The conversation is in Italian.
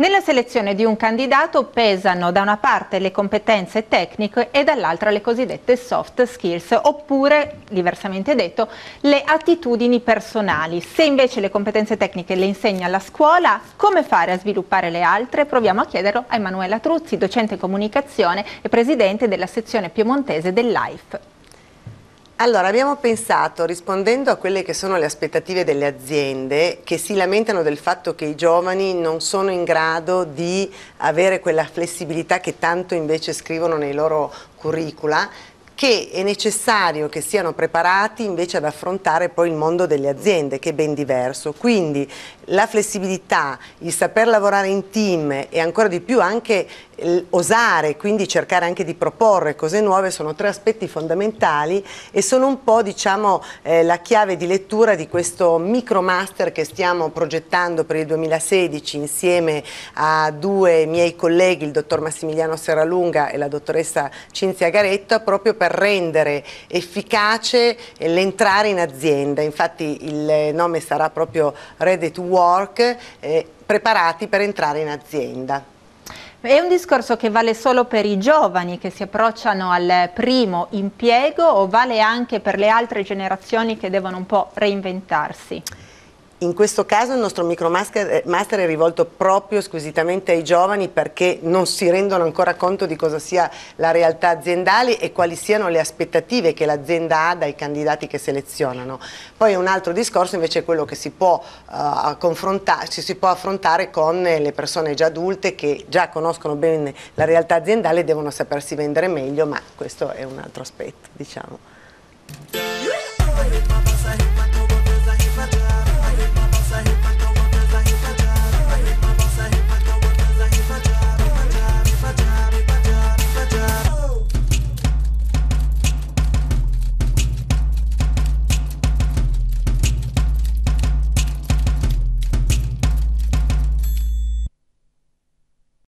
Nella selezione di un candidato pesano da una parte le competenze tecniche e dall'altra le cosiddette soft skills, oppure, diversamente detto, le attitudini personali. Se invece le competenze tecniche le insegna la scuola, come fare a sviluppare le altre? Proviamo a chiederlo a Emanuela Truzzi, docente comunicazione e presidente della sezione piemontese dell'AIF. Allora, abbiamo pensato, rispondendo a quelle che sono le aspettative delle aziende, che si lamentano del fatto che i giovani non sono in grado di avere quella flessibilità che tanto invece scrivono nei loro curricula, che è necessario che siano preparati invece ad affrontare poi il mondo delle aziende che è ben diverso. Quindi la flessibilità, il saper lavorare in team e ancora di più anche osare, quindi cercare anche di proporre cose nuove sono tre aspetti fondamentali e sono un po' diciamo eh, la chiave di lettura di questo micromaster che stiamo progettando per il 2016 insieme a due miei colleghi, il dottor Massimiliano Serralunga e la dottoressa Cinzia Garetto, proprio per rendere efficace l'entrare in azienda. Infatti il nome sarà proprio Ready to Work, eh, preparati per entrare in azienda. È un discorso che vale solo per i giovani che si approcciano al primo impiego o vale anche per le altre generazioni che devono un po' reinventarsi? In questo caso il nostro micromaster eh, è rivolto proprio squisitamente ai giovani perché non si rendono ancora conto di cosa sia la realtà aziendale e quali siano le aspettative che l'azienda ha dai candidati che selezionano. Poi un altro discorso invece è quello che si può, uh, si può affrontare con le persone già adulte che già conoscono bene la realtà aziendale e devono sapersi vendere meglio, ma questo è un altro aspetto. Diciamo.